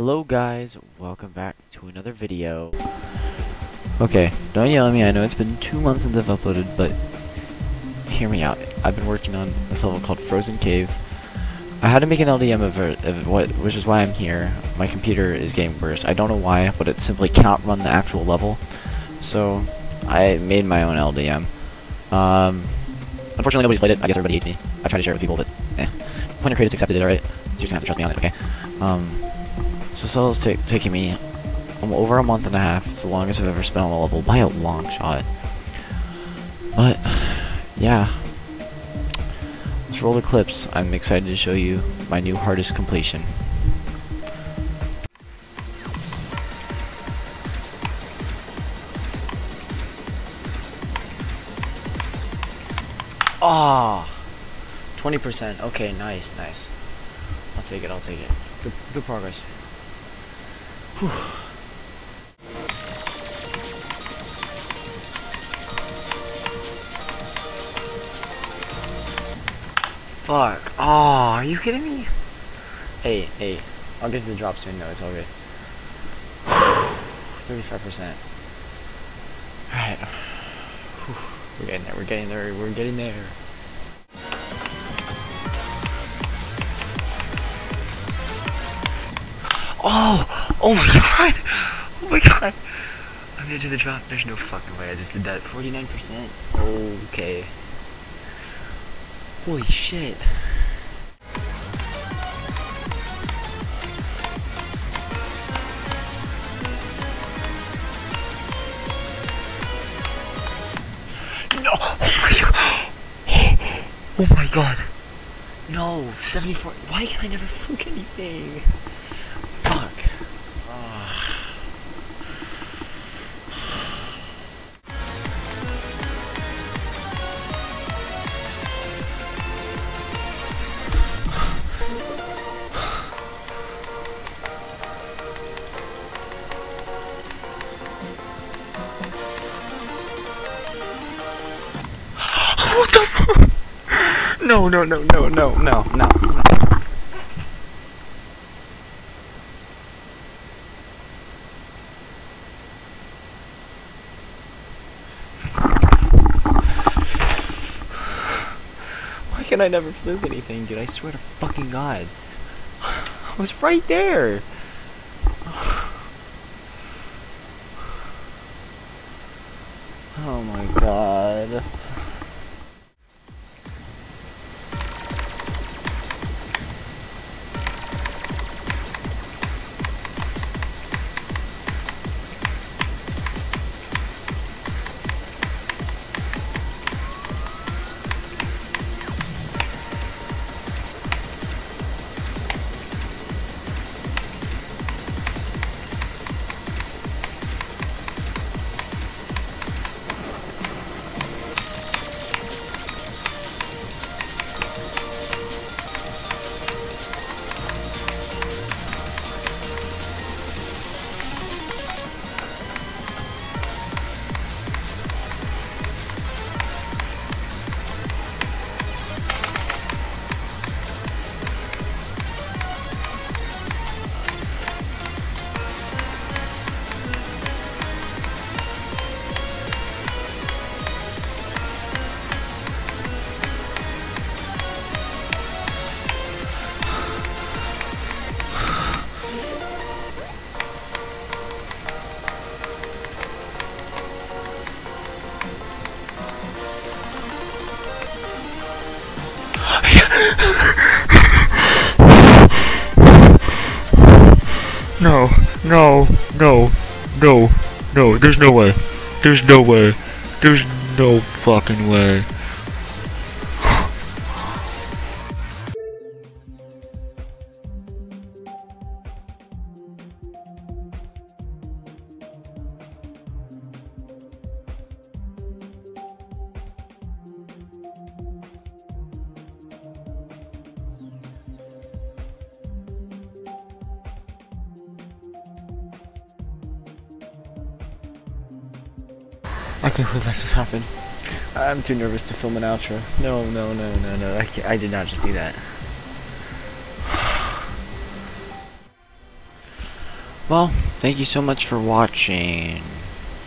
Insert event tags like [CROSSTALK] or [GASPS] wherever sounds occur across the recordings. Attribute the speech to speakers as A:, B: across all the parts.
A: Hello guys, welcome back to another video. Okay, don't yell at me, I know it's been two months since I've uploaded, but hear me out. I've been working on this level called Frozen Cave. I had to make an LDM of, it, of what, which is why I'm here. My computer is getting worse. I don't know why, but it simply cannot run the actual level. So, I made my own LDM. Um, unfortunately nobody's played it, I guess everybody hates me. I tried to share it with people, but eh. Pointercrate's accepted it, alright? So you're gonna have to trust me on it, okay? Um, so ta taking me over a month and a half. It's the longest I've ever spent on a level by a long shot. But, yeah. Let's roll the clips. I'm excited to show you my new hardest completion. Ah, 20%. Okay, nice, nice. I'll take it, I'll take it. Good, good progress. Fuck. Oh, are you kidding me? Hey, hey. I'll get to the drop soon though, it's all good. [SIGHS] 35%. Alright. We're getting there, we're getting there, we're getting there. Oh! Oh my god! Oh my god! I'm gonna do the drop. There's no fucking way I just did that. 49%? Okay. Holy shit. No! Oh my god! [GASPS] Oh my god! No! 74. Why can I never fluke anything? No, no, no, no, no, no, no. Why can I never fluke anything, dude? I swear to fucking god. I was right there. [SIGHS] Oh my god.
B: No, no, no, no, no, there's no way. There's no way. There's no fucking way.
A: I can't believe this just happened. I'm too nervous to film an outro. No, no, no, no, no. I, I did not just do that. Well, thank you so much for watching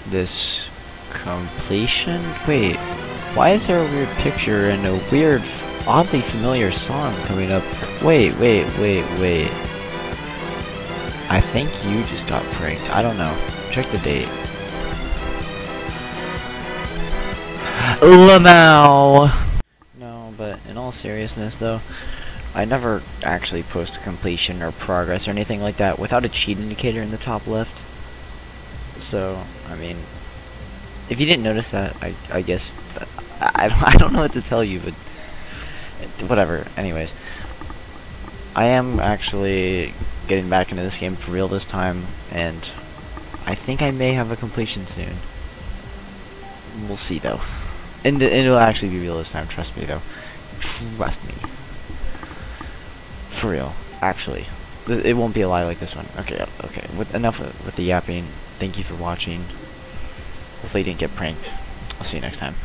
A: this completion. Wait, why is there a weird picture and a weird, oddly familiar song coming up? Wait, wait, wait, wait. I think you just got pranked. I don't know. Check the date. Lamau! No, but in all seriousness though, I never actually post a completion or progress or anything like that without a cheat indicator in the top left. So, I mean, if you didn't notice that, I, I guess, I, I don't [LAUGHS] know what to tell you, but whatever. Anyways, I am actually getting back into this game for real this time, and I think I may have a completion soon. We'll see though. And, it'll actually be real this time, trust me though. Trust me. For real. Actually. It won't be a lie like this one. Okay, uh, okay. With enough with the yapping. Thank you for watching. Hopefully you didn't get pranked. I'll see you next time.